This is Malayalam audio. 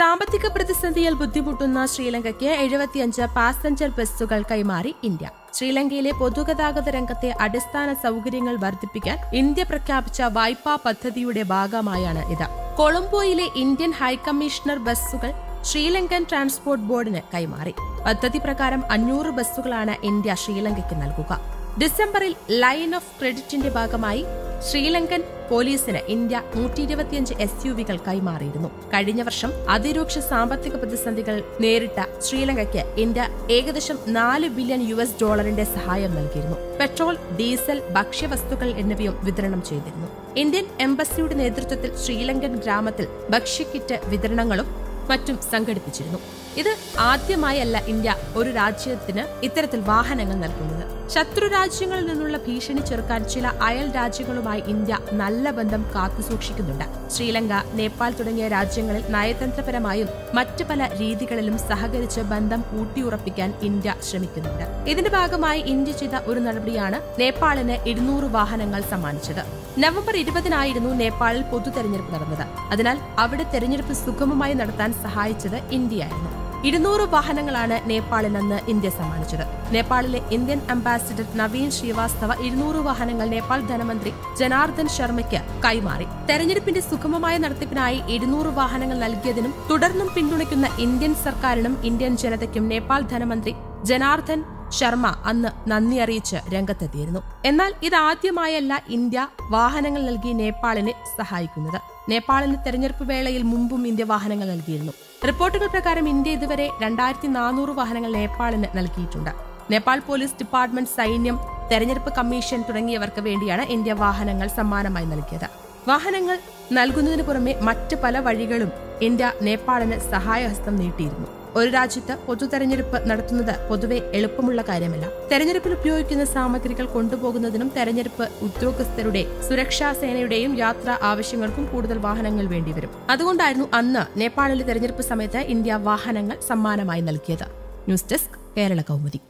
സാമ്പത്തിക പ്രതിസന്ധിയിൽ ബുദ്ധിമുട്ടുന്ന ശ്രീലങ്കയ്ക്ക് എഴുപത്തിയഞ്ച് പാസഞ്ചർ ബസ്സുകൾ കൈമാറി ഇന്ത്യ. ശ്രീലങ്കയിലെ പൊതുഗതാഗത രംഗത്തെ അടിസ്ഥാന സൗകര്യങ്ങൾ വർദ്ധിപ്പിക്കാൻ ഇന്ത്യ പ്രഖ്യാപിച്ച വായ്പാ പദ്ധതിയുടെ ഭാഗമായാണ് ഇത്. കൊളംബോയിലെ ഇന്ത്യൻ ഹൈക്കമ്മീഷണർ ബസ്സുകൾ ശ്രീലങ്കൻ ട്രാൻസ്പോർട്ട് ബോർഡിന് കൈമാറി. പദ്ധതി പ്രകാരം അഞ്ഞൂറ് ബസ്സുകളാണ് ഇന്ത്യ ശ്രീലങ്കയ്ക്ക് നൽകുക. ഡിസംബറിൽ ലൈൻ ഓഫ് ക്രെഡിറ്റിന്റെ ഭാഗമായി ശ്രീലങ്കൻ പോലീസിന് ഇന്ത്യ നൂറ്റി ഇരുപത്തിയഞ്ച് എസ് യു വികൾ കൈമാറിയിരുന്നു. കഴിഞ്ഞ വർഷം അതിരൂക്ഷ സാമ്പത്തിക പ്രതിസന്ധികൾ നേരിട്ട ശ്രീലങ്കയ്ക്ക് ഇന്ത്യ ഏകദേശം നാല് ബില്യൺ യു എസ് ഡോളറിന്റെ സഹായം നൽകിയിരുന്നു. പെട്രോൾ ഡീസൽ ഭക്ഷ്യവസ്തുക്കൾ എന്നിവയും വിതരണം ചെയ്തിരുന്നു. ഇന്ത്യൻ എംബസിയുടെ നേതൃത്വത്തിൽ ശ്രീലങ്കൻ ഗ്രാമത്തിൽ ഭക്ഷ്യക്കിറ്റ് വിതരണങ്ങളും മറ്റും സംഘടിപ്പിച്ചിരുന്നു. ഇത് ആദ്യമായല്ല ഇന്ത്യ ഒരു രാജ്യത്തിന് ഇത്തരത്തിൽ വാഹനങ്ങൾ നൽകുന്നത്. ശത്രു രാജ്യങ്ങളിൽ നിന്നുള്ള ഭീഷണി ചെറുക്കാൻ ചില അയൽ രാജ്യങ്ങളുമായി ഇന്ത്യ നല്ല ബന്ധം കാത്തുസൂക്ഷിക്കുന്നുണ്ട് ശ്രീലങ്ക നേപ്പാൾ തുടങ്ങിയ രാജ്യങ്ങളിൽ നയതന്ത്രപരമായും മറ്റ് പല രീതികളിലും സഹകരിച്ച് ബന്ധം ഊട്ടിയുറപ്പിക്കാൻ ഇന്ത്യ ശ്രമിക്കുന്നുണ്ട്. ഇതിന്റെ ഭാഗമായി ഇന്ത്യ ചെയ്ത ഒരു നടപടിയാണ് നേപ്പാളിന് ഇരുന്നൂറ് വാഹനങ്ങൾ സമ്മാനിച്ചത്. നവംബർ ഇരുപതിനായിരുന്നു നേപ്പാളിൽ പൊതു തെരഞ്ഞെടുപ്പ് നടന്നത്. അതിനാൽ അവിടെ തെരഞ്ഞെടുപ്പ് സുഗമമായി നടത്താൻ സഹായിച്ചത് ഇന്ത്യയായിരുന്നു. ഇരുന്നൂറ് വാഹനങ്ങളാണ് നേപ്പാളിൽ നിന്ന് ഇന്ത്യ സമ്മാനിച്ചത്. നേപ്പാളിലെ ഇന്ത്യൻ അംബാസിഡർ നവീൻ ശ്രീവാസ്തവ ഇരുന്നൂറ് വാഹനങ്ങൾ നേപ്പാൾ ധനമന്ത്രി ജനാർദ്ദൻ ശർമ്മയ്ക്ക് കൈമാറി. തെരഞ്ഞെടുപ്പിന്റെ സുഗമമായ നടത്തിപ്പിനായി ഇരുന്നൂറ് വാഹനങ്ങൾ നൽകിയതിനും തുടർന്നും പിന്തുണയ്ക്കുന്ന ഇന്ത്യൻ സർക്കാരിനും ഇന്ത്യൻ ജനതയ്ക്കും നേപ്പാൾ ധനമന്ത്രി ജനാർദ്ദൻ ശർമ്മ അന്ന് നന്ദി അറിയിച്ച് രംഗത്തെത്തിയിരുന്നു. എന്നാൽ ഇതാദ്യമായല്ല ഇന്ത്യ വാഹനങ്ങൾ നൽകി നേപ്പാളിനെ സഹായിക്കുന്നത്. നേപ്പാളിന് തെരഞ്ഞെടുപ്പ് വേളയിൽ മുമ്പും ഇന്ത്യ വാഹനങ്ങൾ നൽകിയിരുന്നു. റിപ്പോർട്ടുകൾ പ്രകാരം ഇന്ത്യ ഇതുവരെ രണ്ടായിരത്തി നാനൂറ് വാഹനങ്ങൾ നേപ്പാളിന് നൽകിയിട്ടുണ്ട്. നേപ്പാൾ പോലീസ് ഡിപ്പാർട്ട്മെന്റ് സൈന്യം തെരഞ്ഞെടുപ്പ് കമ്മീഷൻ തുടങ്ങിയവർക്ക് വേണ്ടിയാണ് ഇന്ത്യ വാഹനങ്ങൾ സമ്മാനമായി നൽകിയത്. വാഹനങ്ങൾ നൽകുന്നതിന് പുറമെ മറ്റ് പല വഴികളും ഇന്ത്യ നേപ്പാളിന് സഹായഹസ്തം നീട്ടിയിരുന്നു. ഒരു രാജ്യത്ത് പൊതു തെരഞ്ഞെടുപ്പ് നടത്തുന്നത് പൊതുവെ എളുപ്പമുള്ള കാര്യമല്ല. തെരഞ്ഞെടുപ്പിൽ ഉപയോഗിക്കുന്ന സാമഗ്രികൾ കൊണ്ടുപോകുന്നതിനും തെരഞ്ഞെടുപ്പ് ഉദ്യോഗസ്ഥരുടെ സുരക്ഷാ സേനയുടെയും യാത്രാ ആവശ്യങ്ങൾക്കും കൂടുതൽ വാഹനങ്ങൾ വേണ്ടിവരും. അതുകൊണ്ടായിരുന്നു അന്ന് നേപ്പാളിലെ തെരഞ്ഞെടുപ്പ് സമയത്ത് ഇന്ത്യ വാഹനങ്ങൾ സമ്മാനമായി നൽകിയത്. News desk Kerala Kaumudi.